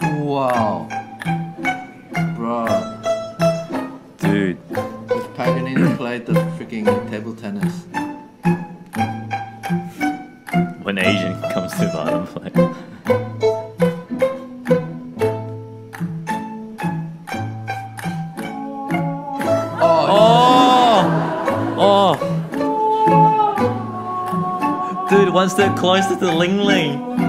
Wow. Bro, Dude. this Paganini played the freaking table tennis. When Asian comes to bottom, play. Oh, Oh! Oh! Dude, one step closer to Ling Ling.